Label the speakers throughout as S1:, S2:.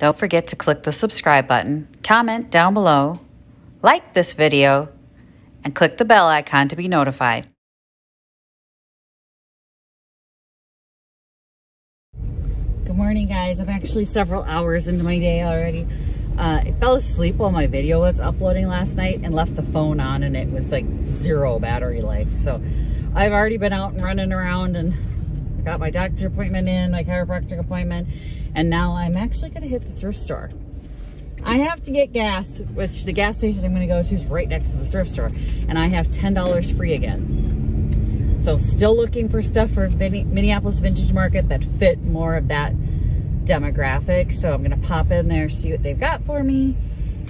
S1: Don't forget to click the subscribe button, comment down below, like this video, and click the bell icon to be notified. Good morning, guys. I'm actually several hours into my day already. Uh, I fell asleep while my video was uploading last night and left the phone on and it was like zero battery life. So I've already been out and running around and got my doctor appointment in, my chiropractic appointment, and now I'm actually going to hit the thrift store. I have to get gas, which the gas station I'm going to go to is right next to the thrift store, and I have $10 free again. So still looking for stuff for Minneapolis Vintage Market that fit more of that demographic. So I'm going to pop in there, see what they've got for me,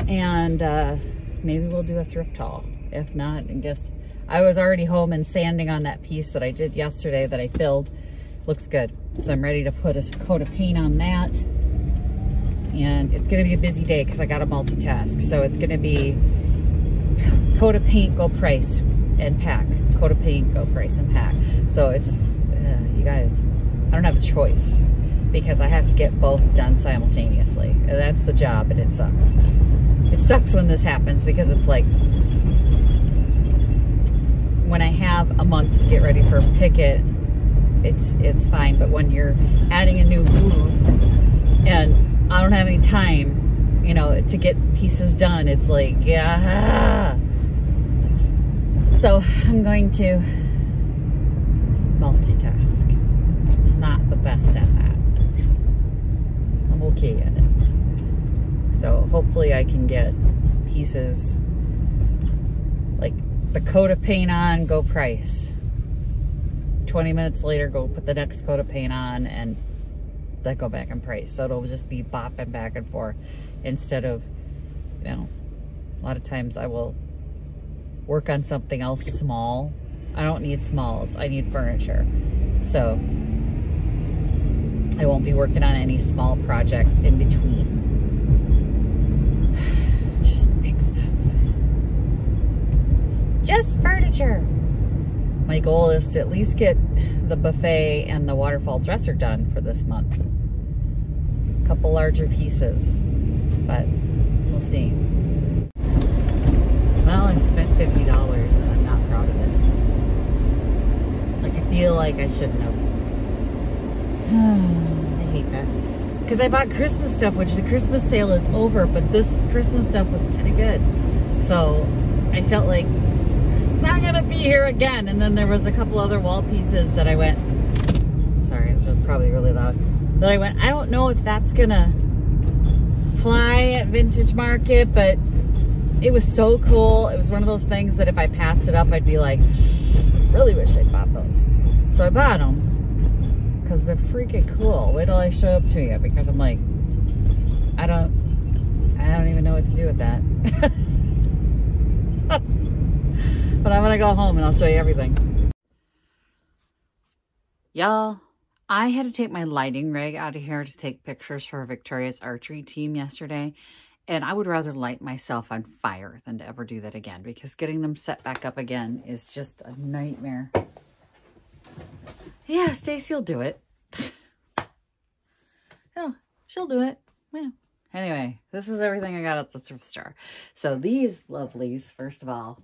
S1: and uh, maybe we'll do a thrift haul. If not, I guess I was already home and sanding on that piece that I did yesterday that I filled. Looks good. So I'm ready to put a coat of paint on that. And it's going to be a busy day because I got to multitask. So it's going to be coat of paint, go price, and pack. Coat of paint, go price, and pack. So it's, uh, you guys, I don't have a choice because I have to get both done simultaneously. That's the job and it sucks. It sucks when this happens because it's like when I have a month to get ready for picket, it's it's fine. But when you're adding a new booth and I don't have any time, you know, to get pieces done, it's like, yeah. So I'm going to multitask. Not the best at that. I'm okay at it. So hopefully I can get pieces like the coat of paint on, go price. 20 minutes later, go put the next coat of paint on and then go back and pray. So it'll just be bopping back and forth instead of, you know, a lot of times I will work on something else small. I don't need smalls. I need furniture. So I won't be working on any small projects in between. Just the big stuff. Just furniture. My goal is to at least get the buffet and the waterfall dresser done for this month. A couple larger pieces, but we'll see. Well, I spent $50 and I'm not proud of it. Like, I feel like I shouldn't have. I hate that. Because I bought Christmas stuff, which the Christmas sale is over, but this Christmas stuff was kind of good. So I felt like not gonna be here again. And then there was a couple other wall pieces that I went, sorry, this was probably really loud, that I went, I don't know if that's gonna fly at Vintage Market, but it was so cool. It was one of those things that if I passed it up, I'd be like, really wish I bought those. So I bought them because they're freaking cool. Wait till I show up to you because I'm like, I don't, I don't even know what to do with that. But I'm going to go home and I'll show you everything. Y'all, I had to take my lighting rig out of here to take pictures for Victoria's archery team yesterday. And I would rather light myself on fire than to ever do that again because getting them set back up again is just a nightmare. Yeah, Stacy will do it. oh, she'll do it. Yeah. Anyway, this is everything I got at the thrift store. So these lovelies, first of all,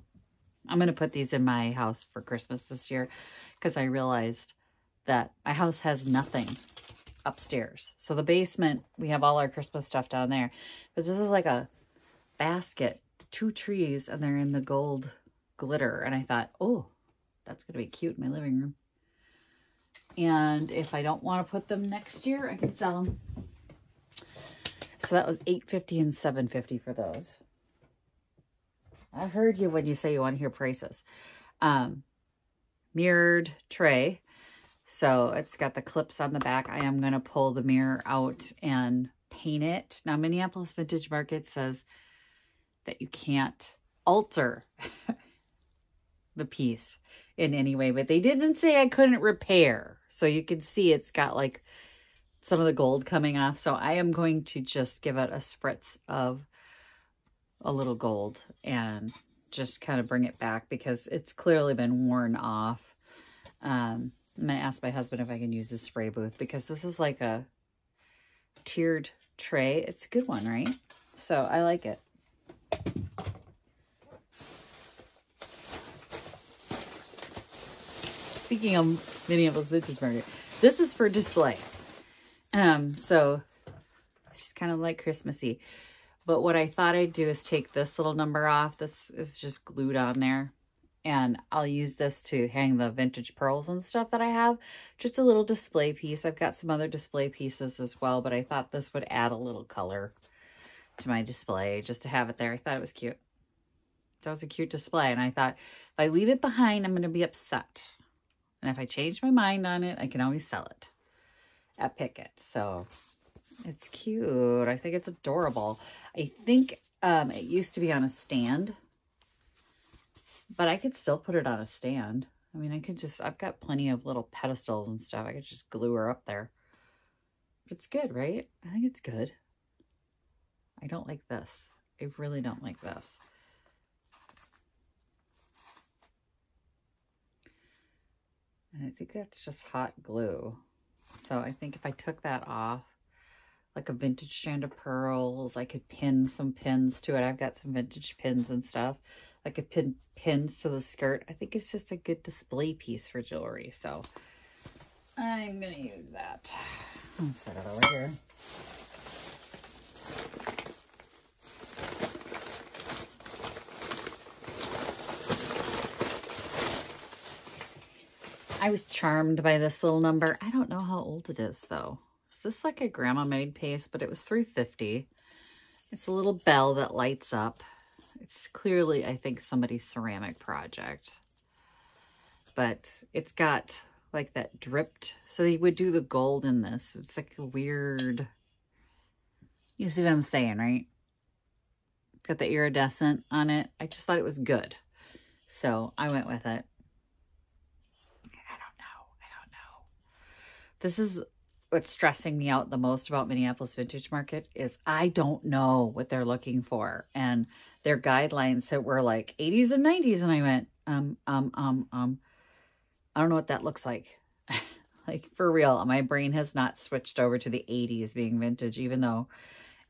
S1: I'm going to put these in my house for Christmas this year because I realized that my house has nothing upstairs. So the basement, we have all our Christmas stuff down there. But this is like a basket, two trees, and they're in the gold glitter. And I thought, oh, that's going to be cute in my living room. And if I don't want to put them next year, I can sell them. So that was $8.50 and $7.50 for those. I heard you when you say you want to hear prices. Um, mirrored tray. So it's got the clips on the back. I am going to pull the mirror out and paint it. Now, Minneapolis Vintage Market says that you can't alter the piece in any way, but they didn't say I couldn't repair. So you can see it's got like some of the gold coming off. So I am going to just give it a spritz of a little gold and just kind of bring it back because it's clearly been worn off. Um, I'm going to ask my husband if I can use the spray booth because this is like a tiered tray. It's a good one, right? So I like it. Speaking of Minneapolis Vintage Market, this is for display. Um, so it's kind of like Christmassy. But what I thought I'd do is take this little number off. This is just glued on there. And I'll use this to hang the vintage pearls and stuff that I have. Just a little display piece. I've got some other display pieces as well, but I thought this would add a little color to my display just to have it there. I thought it was cute. That was a cute display. And I thought, if I leave it behind, I'm going to be upset. And if I change my mind on it, I can always sell it at Picket. So it's cute. I think it's adorable. I think um, it used to be on a stand, but I could still put it on a stand. I mean, I could just, I've got plenty of little pedestals and stuff. I could just glue her up there. But it's good, right? I think it's good. I don't like this. I really don't like this. And I think that's just hot glue. So I think if I took that off, like a vintage strand of pearls, I could pin some pins to it. I've got some vintage pins and stuff. I could pin pins to the skirt. I think it's just a good display piece for jewelry. So I'm going to use that. I'll set it over here. I was charmed by this little number. I don't know how old it is though. Is this like a grandma made piece? But it was 350. It's a little bell that lights up. It's clearly, I think, somebody's ceramic project. But it's got like that dripped. So they would do the gold in this. It's like a weird... You see what I'm saying, right? Got the iridescent on it. I just thought it was good. So I went with it. I don't know. I don't know. This is what's stressing me out the most about Minneapolis Vintage Market is I don't know what they're looking for. And their guidelines that we're like 80s and 90s. And I went, um, um, um, um, I don't know what that looks like. like for real, my brain has not switched over to the 80s being vintage, even though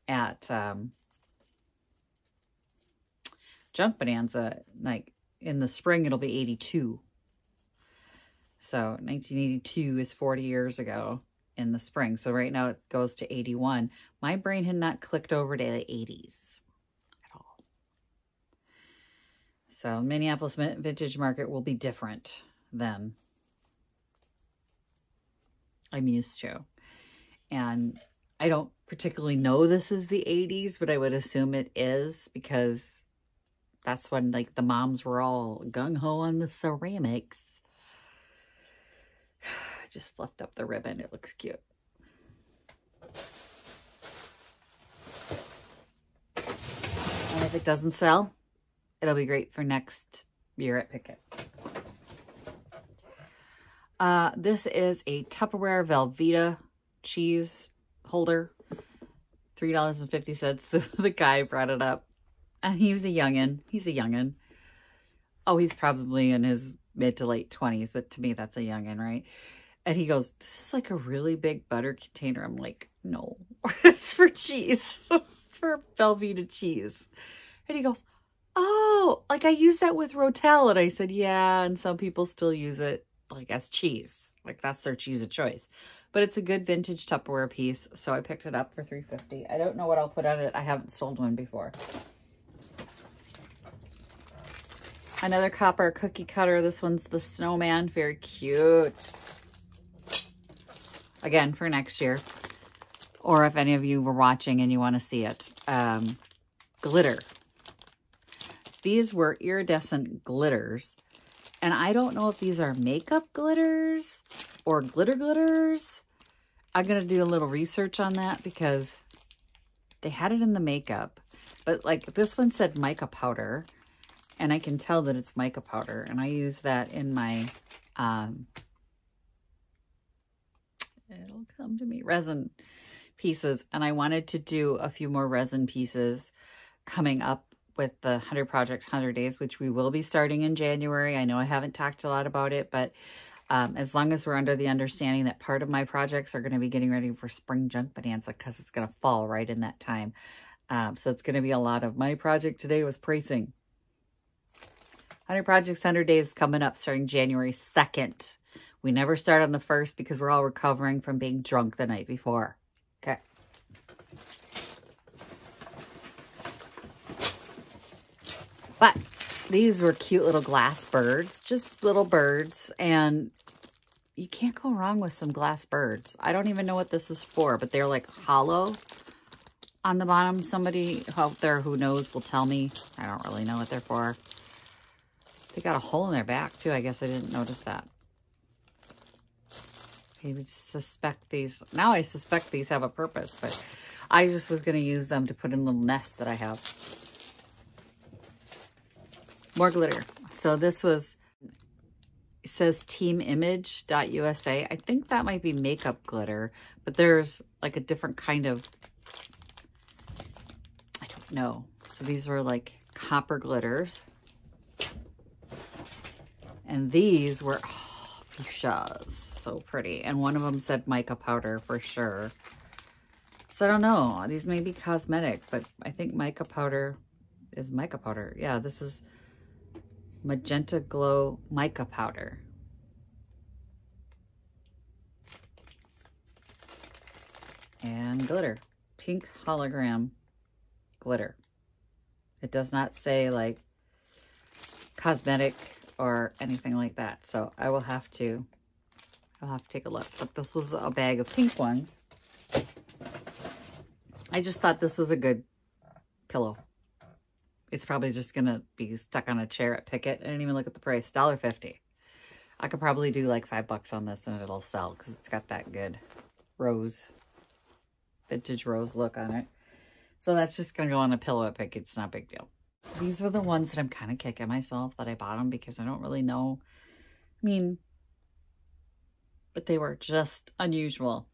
S1: at um, Junk Bonanza, like in the spring, it'll be 82. So 1982 is 40 years ago in the spring. So right now it goes to 81. My brain had not clicked over to the 80s at all. So Minneapolis Vintage Market will be different than I'm used to. And I don't particularly know this is the 80s, but I would assume it is because that's when like the moms were all gung-ho on the ceramics. I just fluffed up the ribbon. It looks cute. And if it doesn't sell, it'll be great for next year at Picket. Uh, this is a Tupperware Velveeta cheese holder. $3.50. The, the guy brought it up. And he was a youngin'. He's a youngin'. Oh, he's probably in his mid to late 20s, but to me, that's a youngin', right? And he goes, this is like a really big butter container. I'm like, no, it's for cheese. it's for Velveeta cheese. And he goes, oh, like I use that with Rotel. And I said, yeah, and some people still use it like as cheese. Like that's their cheese of choice. But it's a good vintage Tupperware piece, so I picked it up for 350 I don't know what I'll put on it. I haven't sold one before. Another copper cookie cutter. This one's the snowman. Very cute. Again, for next year. Or if any of you were watching and you want to see it. Um, glitter. These were iridescent glitters. And I don't know if these are makeup glitters or glitter glitters. I'm going to do a little research on that because they had it in the makeup. But like this one said mica powder. And I can tell that it's mica powder. And I use that in my, um, it'll come to me, resin pieces. And I wanted to do a few more resin pieces coming up with the 100 Project 100 Days, which we will be starting in January. I know I haven't talked a lot about it, but Um, as long as we're under the understanding that part of my projects are going to be getting ready for spring junk bonanza because it's going to fall right in that time. Um, so it's going to be a lot of my project today was pricing. 100 Projects, 100 Days coming up starting January 2nd. We never start on the 1st because we're all recovering from being drunk the night before. Okay. But these were cute little glass birds, just little birds. And you can't go wrong with some glass birds. I don't even know what this is for, but they're like hollow on the bottom. Somebody out there who knows will tell me. I don't really know what they're for. They got a hole in their back too. I guess I didn't notice that. I suspect these. Now I suspect these have a purpose, but I just was going to use them to put in little nests that I have. More glitter. So this was, it says teamimage.usa. I think that might be makeup glitter, but there's like a different kind of, I don't know. So these were like copper glitters. And these were fuchsias. So pretty. And one of them said mica powder for sure. So I don't know. These may be cosmetic, but I think mica powder is mica powder. Yeah, this is Magenta Glow Mica Powder. And glitter. Pink hologram glitter. It does not say like cosmetic or anything like that. So I will have to, I'll have to take a look. But this was a bag of pink ones. I just thought this was a good pillow it's probably just going to be stuck on a chair at Picket. I didn't even look at the price. $1.50. I could probably do like five bucks on this and it'll sell because it's got that good rose, vintage rose look on it. So that's just going to go on a pillow at Picket. It's not a big deal. These are the ones that I'm kind of kicking myself that I bought them because I don't really know. I mean, but they were just unusual.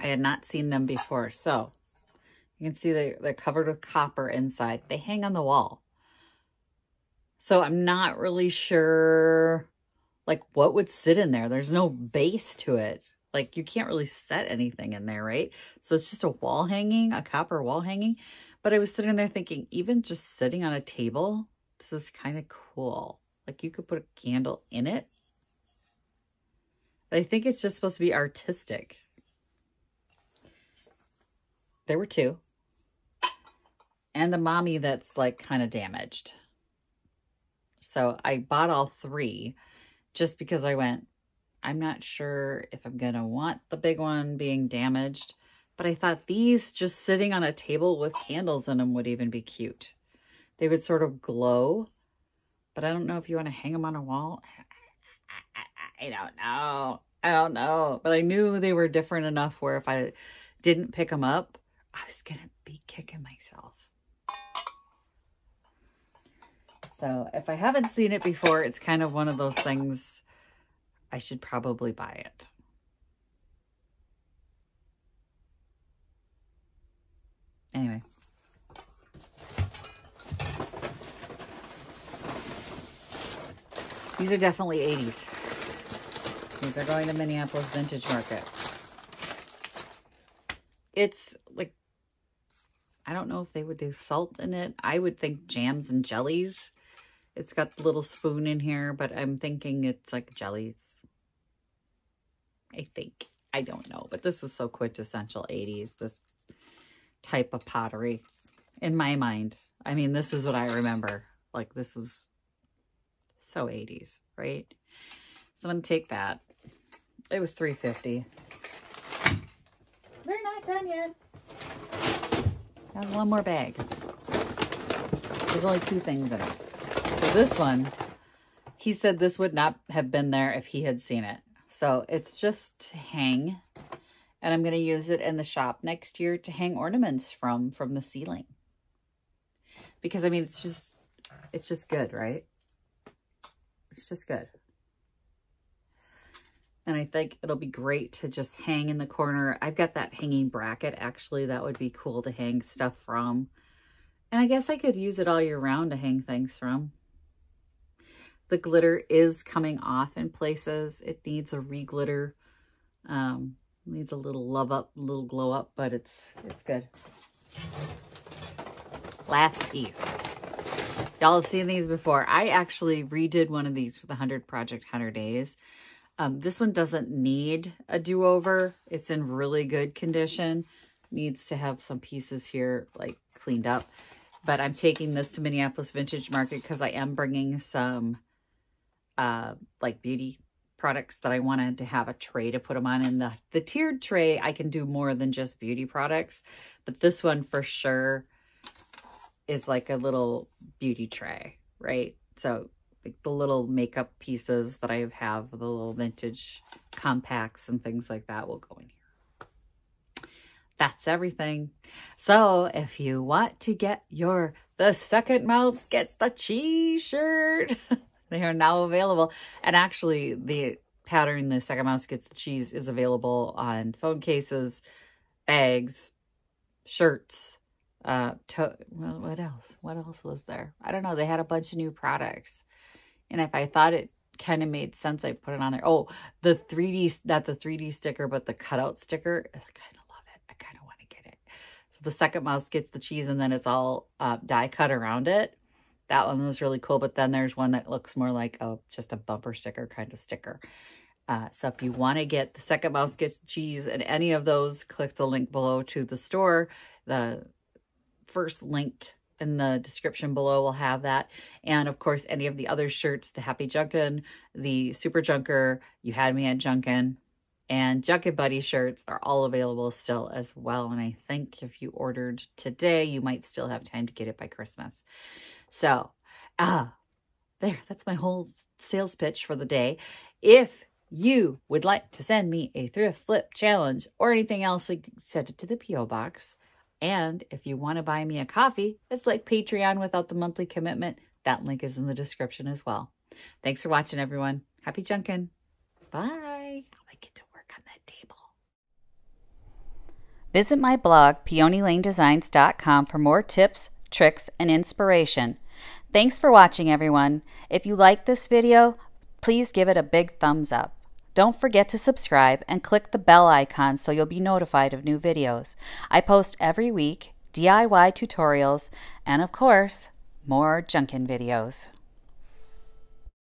S1: I had not seen them before. So you can see they, they're covered with copper inside. They hang on the wall. So I'm not really sure like what would sit in there. There's no base to it. Like you can't really set anything in there, right? So it's just a wall hanging, a copper wall hanging. But I was sitting there thinking, even just sitting on a table, this is kind of cool. Like you could put a candle in it. But I think it's just supposed to be artistic. There were two and a mommy that's like kind of damaged. So I bought all three just because I went, I'm not sure if I'm going to want the big one being damaged, but I thought these just sitting on a table with candles in them would even be cute. They would sort of glow, but I don't know if you want to hang them on a wall. I don't know. I don't know. But I knew they were different enough where if I didn't pick them up, I was going to be kicking myself. So if I haven't seen it before, it's kind of one of those things I should probably buy it. Anyway. These are definitely 80s. These are going to Minneapolis Vintage Market. It's like, I don't know if they would do salt in it. I would think jams and jellies it's got the little spoon in here, but I'm thinking it's like jellies. I think. I don't know, but this is so quintessential 80s, this type of pottery in my mind. I mean, this is what I remember. Like, this was so 80s, right? So I'm to take that. It was 350 We're not done yet. One more bag. There's only two things in it. So this one, he said this would not have been there if he had seen it. So it's just hang. And I'm going to use it in the shop next year to hang ornaments from, from the ceiling. Because, I mean, it's just, it's just good, right? It's just good. And I think it'll be great to just hang in the corner. I've got that hanging bracket, actually. That would be cool to hang stuff from. And I guess I could use it all year round to hang things from. The glitter is coming off in places. It needs a re-glitter. Um, needs a little love up, a little glow up, but it's it's good. Last piece. Y'all have seen these before. I actually redid one of these for the 100 Project 100 Days. Um, this one doesn't need a do-over. It's in really good condition. Needs to have some pieces here like cleaned up. But I'm taking this to Minneapolis Vintage Market because I am bringing some uh, like beauty products that I wanted to have a tray to put them on. In the, the tiered tray, I can do more than just beauty products. But this one for sure is like a little beauty tray, right? So like the little makeup pieces that I have, the little vintage compacts and things like that will go in here. That's everything. So if you want to get your The Second Mouse Gets the Cheese shirt, they are now available. And actually the pattern The Second Mouse Gets the Cheese is available on phone cases, bags, shirts, uh, to, what else? What else was there? I don't know. They had a bunch of new products. And if I thought it kind of made sense, I put it on there. Oh, the 3D, not the 3D sticker, but the cutout sticker. I kind of love it. I kind of want to get it. So the second mouse gets the cheese and then it's all uh, die cut around it. That one was really cool. But then there's one that looks more like a, just a bumper sticker kind of sticker. Uh, so if you want to get the second mouse gets cheese and any of those, click the link below to the store. The first link in the description below will have that. And of course, any of the other shirts, the Happy Junkin, the Super Junker, You Had Me at Junkin, and Junkin Buddy shirts are all available still as well. And I think if you ordered today, you might still have time to get it by Christmas. So, ah, there, that's my whole sales pitch for the day. If you would like to send me a thrift flip challenge or anything else, send it to the P.O. Box. And if you want to buy me a coffee, it's like Patreon without the monthly commitment. That link is in the description as well. Thanks for watching, everyone. Happy junkin'. Bye. I get to work on that table.
S2: Visit my blog, peonylanedesigns.com for more tips, tricks, and inspiration. Thanks for watching, everyone. If you like this video, please give it a big thumbs up. Don't forget to subscribe and click the bell icon so you'll be notified of new videos. I post every week DIY tutorials and, of course, more Junkin videos.